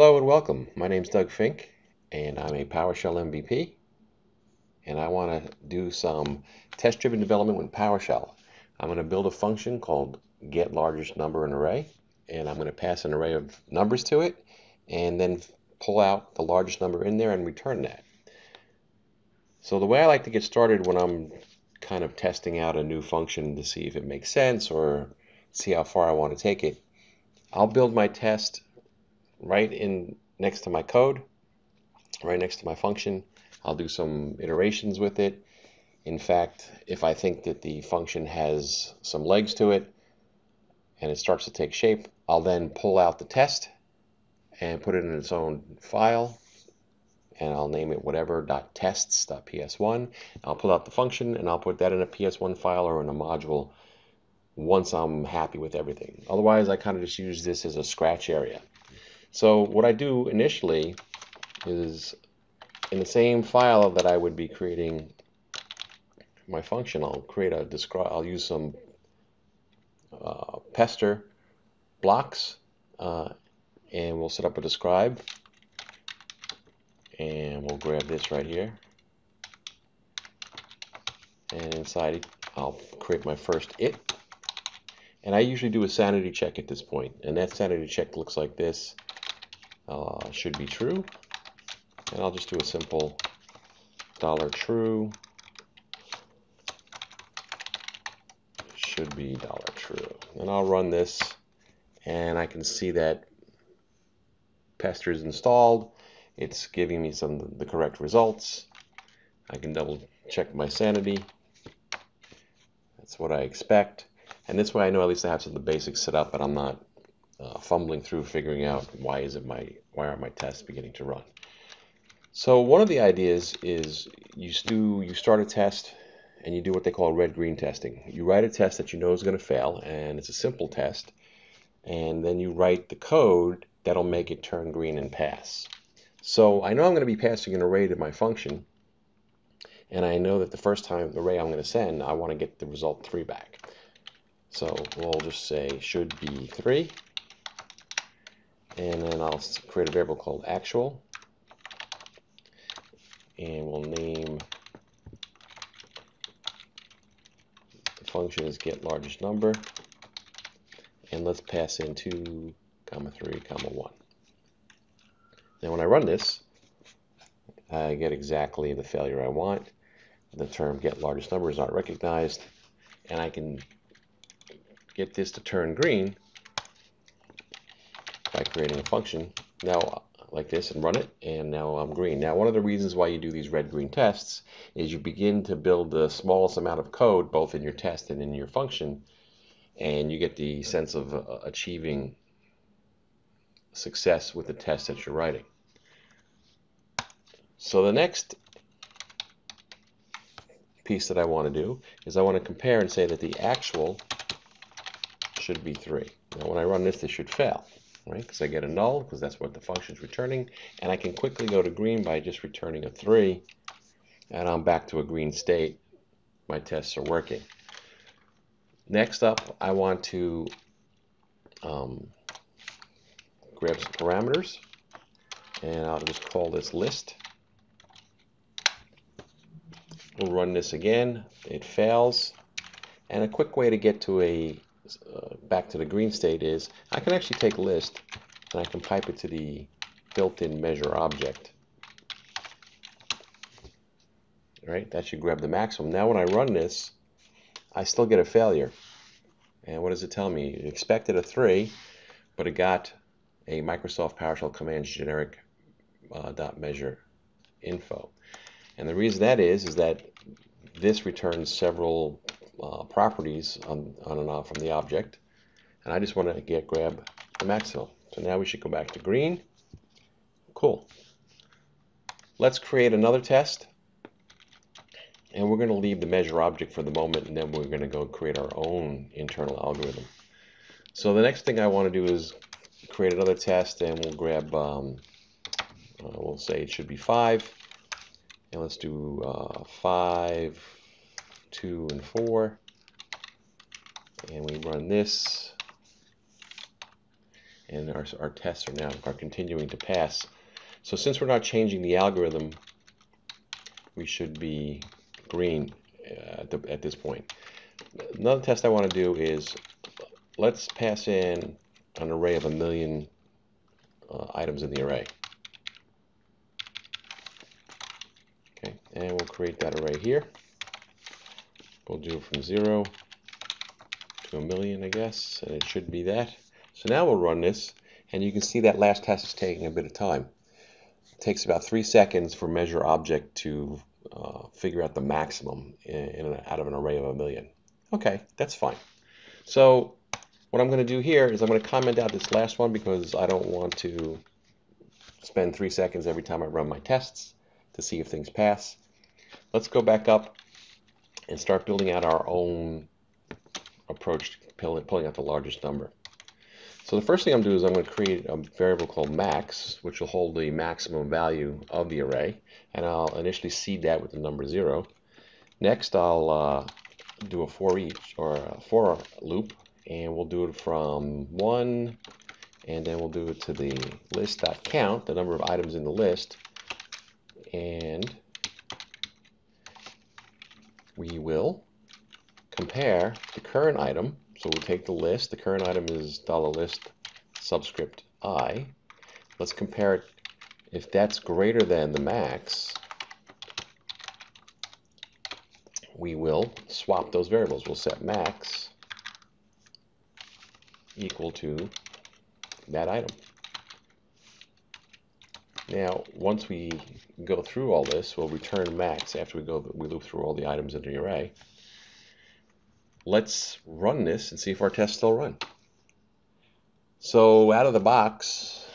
Hello and welcome. My name is Doug Finke and I'm a PowerShell MVP and I want to do some test-driven development with PowerShell. I'm going to build a function called get largest number in array and I'm going to pass an array of numbers to it and then pull out the largest number in there and return that. So the way I like to get started when I'm kind of testing out a new function to see if it makes sense or see how far I want to take it, I'll build my test right in next to my code, right next to my function. I'll do some iterations with it. In fact, if I think that the function has some legs to it and it starts to take shape, I'll then pull out the test and put it in its own file and I'll name it whatever dot .tests.ps1. I'll pull out the function and I'll put that in a PS1 file or in a module once I'm happy with everything. Otherwise, I kind of just use this as a scratch area. So what I do initially is in the same file that I would be creating my function, I'll create a describe. I'll use some uh, pester blocks, uh, and we'll set up a describe, and we'll grab this right here, and inside I'll create my first it, and I usually do a sanity check at this point, and that sanity check looks like this uh, should be true. And I'll just do a simple dollar true should be dollar true. And I'll run this and I can see that Pester is installed. It's giving me some the correct results. I can double check my sanity. That's what I expect. And this way I know at least I have some of the basics set up, but I'm not uh, fumbling through figuring out why is it my why are my tests beginning to run. So one of the ideas is you do you start a test and you do what they call red-green testing. You write a test that you know is going to fail and it's a simple test and then you write the code that'll make it turn green and pass. So I know I'm going to be passing an array to my function and I know that the first time the array I'm going to send I want to get the result 3 back. So we'll just say should be 3 and then I'll create a variable called actual. And we'll name the function is get largest number. And let's pass in 2 comma 3 comma 1 now when I run this I get exactly the failure I want. The term get largest number is not recognized. And I can get this to turn green by creating a function now like this and run it and now I'm green. Now one of the reasons why you do these red-green tests is you begin to build the smallest amount of code both in your test and in your function and you get the sense of uh, achieving success with the test that you're writing. So the next piece that I want to do is I want to compare and say that the actual should be 3. Now when I run this, this should fail right? Because I get a null, because that's what the function is returning. And I can quickly go to green by just returning a 3. And I'm back to a green state. My tests are working. Next up, I want to um, grab some parameters. And I'll just call this list. We'll run this again. It fails. And a quick way to get to a uh, back to the green state is I can actually take list and I can pipe it to the built-in measure object. All right, that should grab the maximum. Now when I run this, I still get a failure. And what does it tell me? It expected a 3, but it got a Microsoft PowerShell commands generic uh, dot measure info. And the reason that is, is that this returns several uh, properties on, on and off from the object. And I just want to get grab the maximum. So now we should go back to green. Cool. Let's create another test. And we're going to leave the measure object for the moment, and then we're going to go create our own internal algorithm. So the next thing I want to do is create another test, and we'll grab, um, uh, we'll say it should be 5. And let's do uh, 5, 2, and 4. And we run this. and our, our tests are now are continuing to pass. So since we're not changing the algorithm, we should be green uh, at, the, at this point. Another test I want to do is let's pass in an array of a million uh, items in the array. Okay, and we'll create that array here. We'll do from zero to a million, I guess, and it should be that. So now we'll run this, and you can see that last test is taking a bit of time. It takes about three seconds for measure object to uh, figure out the maximum in, in an, out of an array of a million. Okay, that's fine. So what I'm going to do here is I'm going to comment out this last one because I don't want to spend three seconds every time I run my tests to see if things pass. Let's go back up and start building out our own approach to pulling out the largest number. So the first thing I'm going to do is I'm going to create a variable called max, which will hold the maximum value of the array, and I'll initially seed that with the number 0. Next, I'll uh, do a for each, or a for loop, and we'll do it from 1, and then we'll do it to the list.count, the number of items in the list, and we will compare the current item. So we'll take the list. The current item is dollar $list subscript i. Let's compare it. If that's greater than the max, we will swap those variables. We'll set max equal to that item. Now, once we go through all this, we'll return max after we go we loop through all the items in the array. Let's run this and see if our tests still run. So out of the box,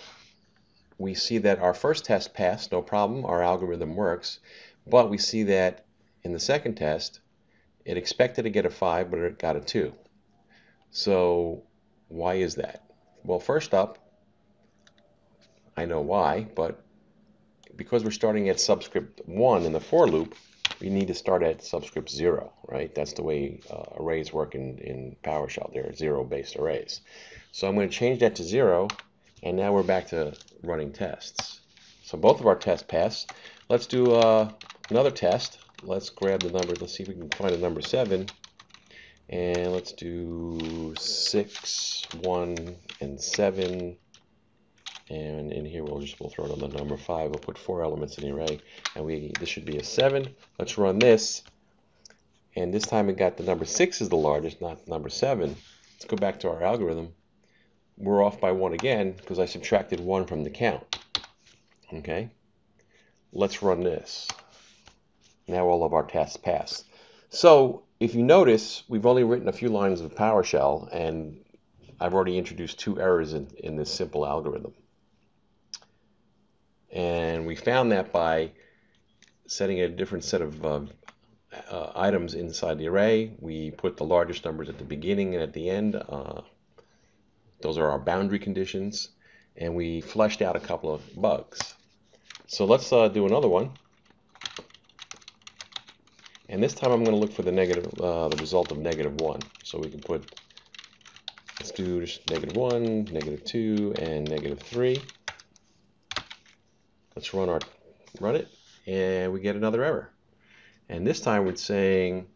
we see that our first test passed, no problem, our algorithm works, but we see that in the second test, it expected to get a 5, but it got a 2. So why is that? Well, first up, I know why, but because we're starting at subscript 1 in the for loop, we need to start at subscript 0, right? That's the way uh, arrays work in, in PowerShell. They're zero-based arrays. So I'm going to change that to 0, and now we're back to running tests. So both of our tests pass. Let's do uh, another test. Let's grab the number. Let's see if we can find a number 7. And let's do 6, 1, and 7 and in here we'll just we'll throw in the number five. We'll put four elements in the array and we this should be a seven. Let's run this. And this time it got the number six is the largest not number seven. Let's go back to our algorithm. We're off by one again because I subtracted one from the count. Okay? Let's run this. Now all of our tests pass so if you notice we've only written a few lines of PowerShell and I've already introduced two errors in, in this simple algorithm and we found that by setting a different set of uh, uh, items inside the array. We put the largest numbers at the beginning and at the end. Uh, those are our boundary conditions. And we fleshed out a couple of bugs. So let's uh, do another one. And this time I'm going to look for the negative, uh, the result of negative 1. So we can put, let's do just negative 1, negative 2, and negative 3. Let's run our run it, and we get another error. And this time we're saying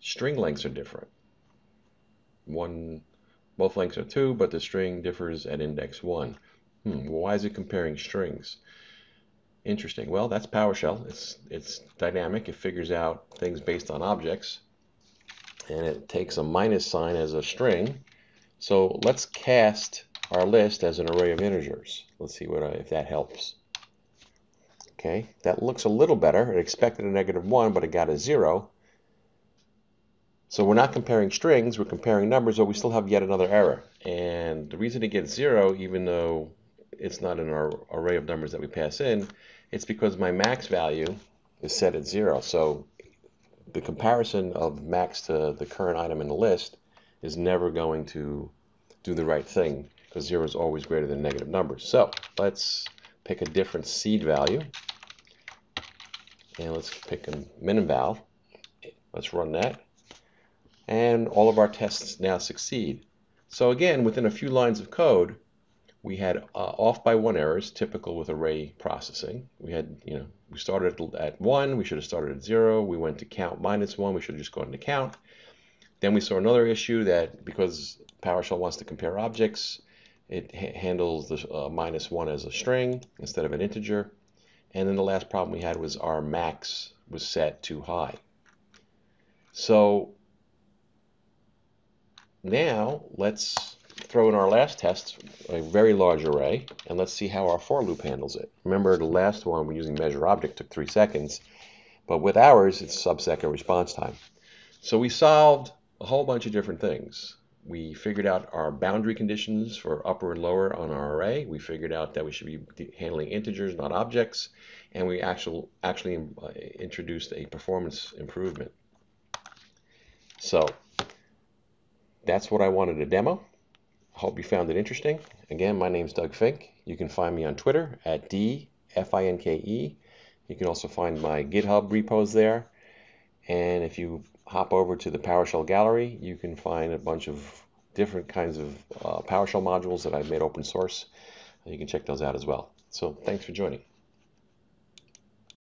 string lengths are different. One, both lengths are two, but the string differs at index one. Hmm, well, why is it comparing strings? Interesting. Well, that's PowerShell. It's it's dynamic. It figures out things based on objects, and it takes a minus sign as a string. So let's cast our list as an array of integers. Let's see what if that helps. Okay, that looks a little better. It expected a negative 1, but it got a 0. So we're not comparing strings, we're comparing numbers, but we still have yet another error. And the reason it gets 0, even though it's not in our array of numbers that we pass in, it's because my max value is set at 0. So the comparison of max to the current item in the list is never going to do the right thing because 0 is always greater than negative numbers. So let's pick a different seed value. And let's pick a min val. Let's run that. And all of our tests now succeed. So again, within a few lines of code, we had uh, off by one errors, typical with array processing. We had, you know, we started at one, we should have started at zero. We went to count minus one, we should have just gone to count. Then we saw another issue that because PowerShell wants to compare objects, it ha handles the uh, minus one as a string instead of an integer. And then the last problem we had was our max was set too high. So now let's throw in our last test a very large array and let's see how our for loop handles it. Remember the last one we're using measure object took three seconds, but with ours it's sub-second response time. So we solved a whole bunch of different things. We figured out our boundary conditions for upper and lower on our array. We figured out that we should be handling integers, not objects. And we actually, actually uh, introduced a performance improvement. So that's what I wanted to demo. I hope you found it interesting. Again, my name is Doug Finke. You can find me on Twitter at DFINKE. You can also find my GitHub repos there. And if you hop over to the PowerShell gallery, you can find a bunch of different kinds of uh, PowerShell modules that I've made open source. You can check those out as well. So thanks for joining.